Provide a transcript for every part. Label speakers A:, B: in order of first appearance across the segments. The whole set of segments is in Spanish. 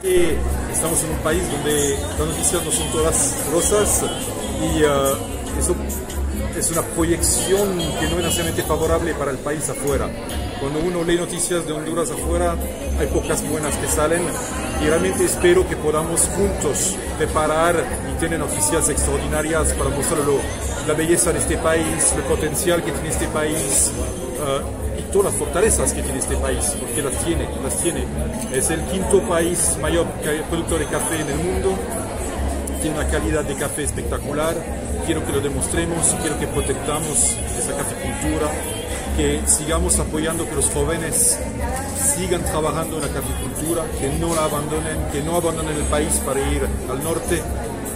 A: Estamos en un país donde las noticias no son todas rosas y uh, eso es una proyección que no es necesariamente favorable para el país afuera. Cuando uno lee noticias de Honduras afuera, hay pocas buenas que salen y realmente espero que podamos juntos preparar y tener noticias extraordinarias para mostrar la belleza de este país, el potencial que tiene este país. Uh, todas las fortalezas que tiene este país, porque las tiene, las tiene. Es el quinto país mayor productor de café en el mundo, tiene una calidad de café espectacular, quiero que lo demostremos, quiero que protectamos esa caficultura, que sigamos apoyando que los jóvenes sigan trabajando en la caficultura, que no la abandonen, que no abandonen el país para ir al norte,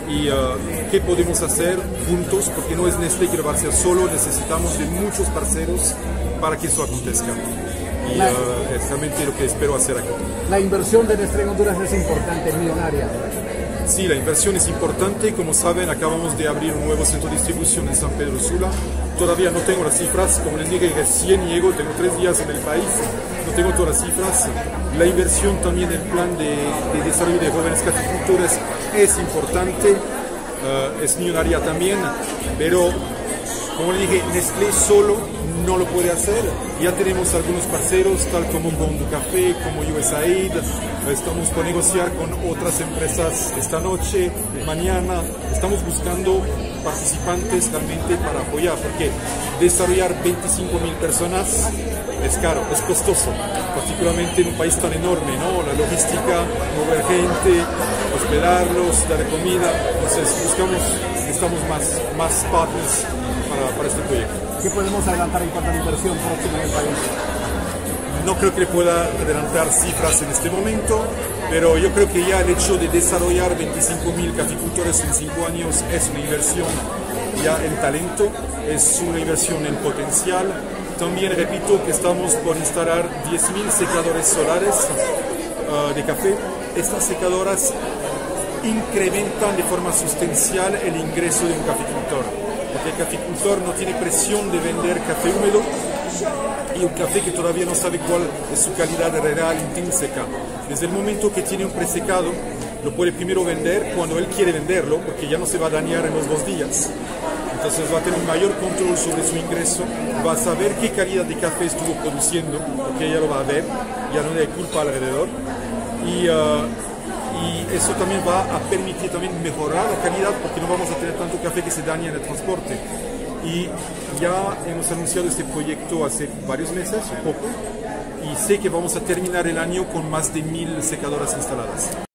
A: y uh, qué podemos hacer juntos, porque no es Nestlé que lo va a hacer solo, necesitamos de muchos parceros para que eso acontezca. Y uh, es realmente lo que espero hacer aquí.
B: La inversión de Nestlé en Honduras es importante, millonaria.
A: Sí, la inversión es importante. Como saben, acabamos de abrir un nuevo centro de distribución en San Pedro Sula. Todavía no tengo las cifras. Como les dije, recién llego, tengo tres días en el país. No tengo todas las cifras. La inversión también en el plan de, de desarrollo de jóvenes caficultores es importante. Uh, es millonaria también. Pero, como les dije, Nestlé solo no lo puede hacer. Ya tenemos algunos parceros, tal como Bondo Café, como USAID. Estamos por negociar con otras empresas esta noche, mañana. Estamos buscando participantes realmente para apoyar, porque desarrollar 25 mil personas es caro, es costoso, particularmente en un país tan enorme, ¿no? La logística, mover gente, hospedarlos, dar comida. Entonces buscamos, necesitamos más, más partners para, para este proyecto.
B: ¿Qué podemos adelantar en cuanto a la inversión próxima en el país?
A: No creo que le pueda adelantar cifras en este momento, pero yo creo que ya el hecho de desarrollar 25.000 caficultores en 5 años es una inversión ya en talento, es una inversión en potencial. También repito que estamos por instalar 10.000 secadores solares uh, de café. Estas secadoras incrementan de forma sustancial el ingreso de un caficultor, porque el caficultor no tiene presión de vender café húmedo y un café que todavía no sabe cuál es su calidad real intrínseca. Desde el momento que tiene un presecado, lo puede primero vender cuando él quiere venderlo, porque ya no se va a dañar en los dos días. Entonces va a tener un mayor control sobre su ingreso, va a saber qué calidad de café estuvo produciendo, porque ya lo va a ver, ya no hay culpa alrededor. Y, uh, y eso también va a permitir también mejorar la calidad, porque no vamos a tener tanto café que se dañe en el transporte y ya hemos anunciado este proyecto hace varios meses, poco, y sé que vamos a terminar el año con más de mil secadoras instaladas.